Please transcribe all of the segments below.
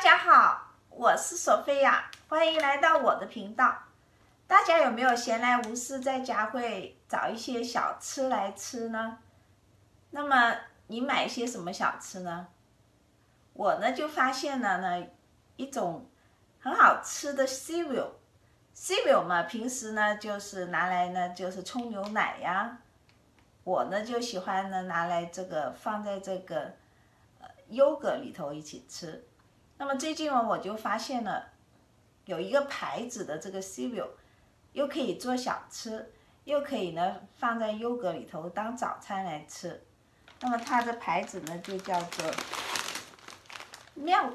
大家好，我是索菲亚，欢迎来到我的频道。大家有没有闲来无事在家会找一些小吃来吃呢？那么你买一些什么小吃呢？我呢就发现了呢一种很好吃的 cereal，cereal 嘛，平时呢就是拿来呢就是冲牛奶呀。我呢就喜欢呢拿来这个放在这个呃 yogurt 里头一起吃。那么最近呢我就发现了有一个牌子的这个 cereal，又可以做小吃，又可以呢放在优格里头当早餐来吃。那么它的牌子呢就叫做 Melt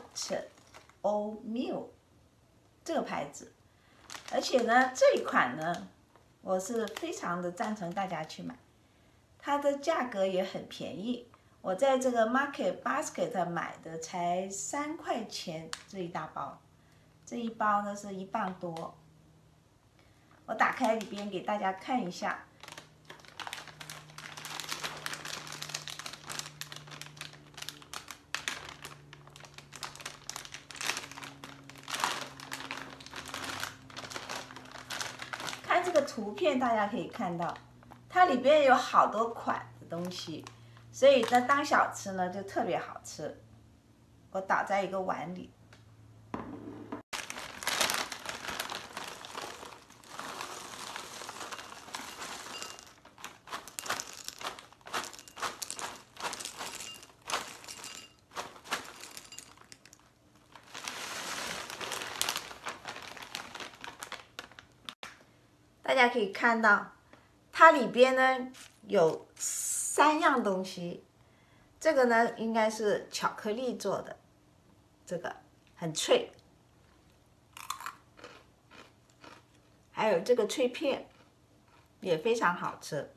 O Meal 这个牌子，而且呢这一款呢我是非常的赞成大家去买。它的价格也很便宜，我在这个 Market Basket 买的才三块钱这一大包，这一包呢是一磅多。我打开里边给大家看一下，看这个图片，大家可以看到。它里边有好多款的东西，所以呢当小吃呢就特别好吃。我倒在一个碗里，大家可以看到。它里边呢有三样东西，这个呢应该是巧克力做的，这个很脆，还有这个脆片也非常好吃，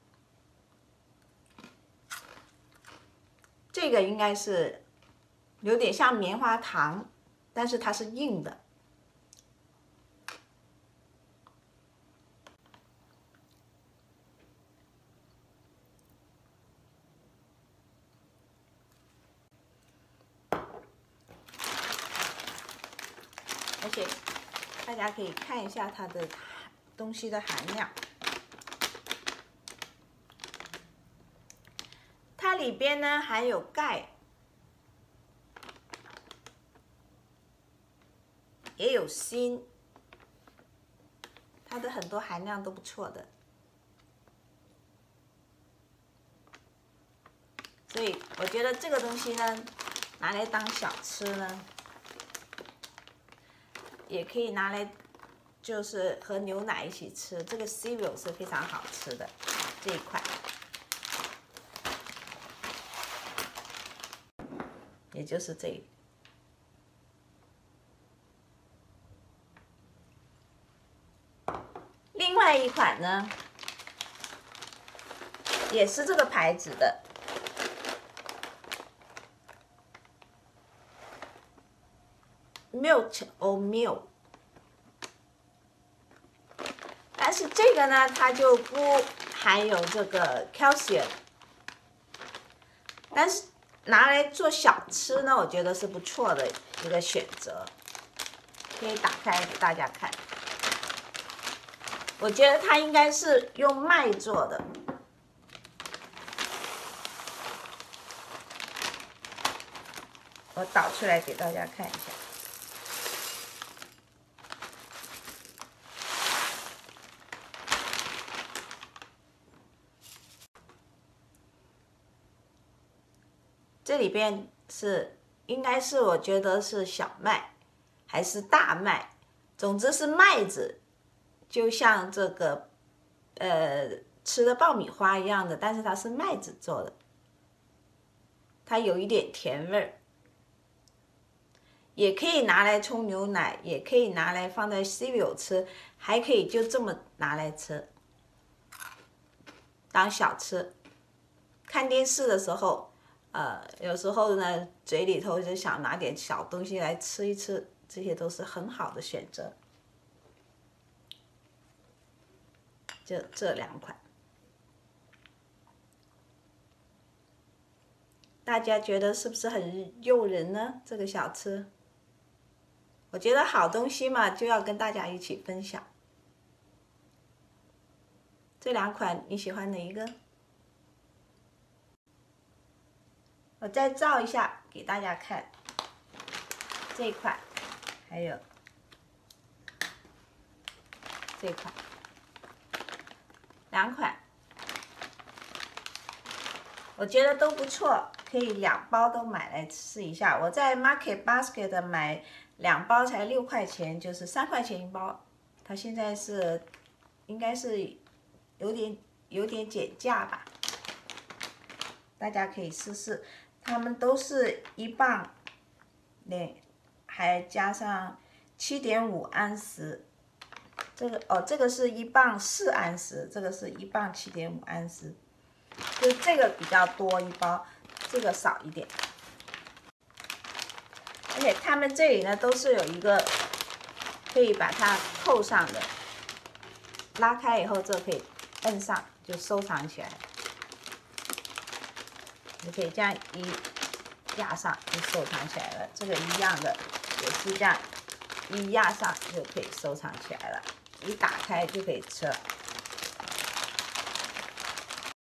这个应该是有点像棉花糖，但是它是硬的。而且大家可以看一下它的东西的含量，它里边呢含有钙，也有锌，它的很多含量都不错的，所以我觉得这个东西呢，拿来当小吃呢。也可以拿来，就是和牛奶一起吃。这个 cereal 是非常好吃的这一款，也就是这。另外一款呢，也是这个牌子的。Milk or meal，但是这个呢，它就不含有这个 calcium，但是拿来做小吃呢，我觉得是不错的一个选择，可以打开给大家看。我觉得它应该是用麦做的，我倒出来给大家看一下。这里边是应该是我觉得是小麦还是大麦，总之是麦子，就像这个呃吃的爆米花一样的，但是它是麦子做的，它有一点甜味儿，也可以拿来冲牛奶，也可以拿来放在 cereal 吃，还可以就这么拿来吃，当小吃，看电视的时候。呃，有时候呢，嘴里头就想拿点小东西来吃一吃，这些都是很好的选择。就这两款，大家觉得是不是很诱人呢？这个小吃，我觉得好东西嘛，就要跟大家一起分享。这两款你喜欢哪一个？我再照一下给大家看，这一款，还有这一款，两款，我觉得都不错，可以两包都买来试一下。我在 Market Basket 买两包才六块钱，就是三块钱一包，它现在是应该是。有点有点减价吧，大家可以试试。它们都是一磅，那还加上七点五安时。这个哦，这个是一磅四安时，这个是一磅七点五安时，就这个比较多一包，这个少一点。而且它们这里呢都是有一个可以把它扣上的，拉开以后这可以。摁上就收藏起来，你可以这样一压上就收藏起来了。这个一样的也是这样一压上就可以收藏起来了，一打开就可以吃了。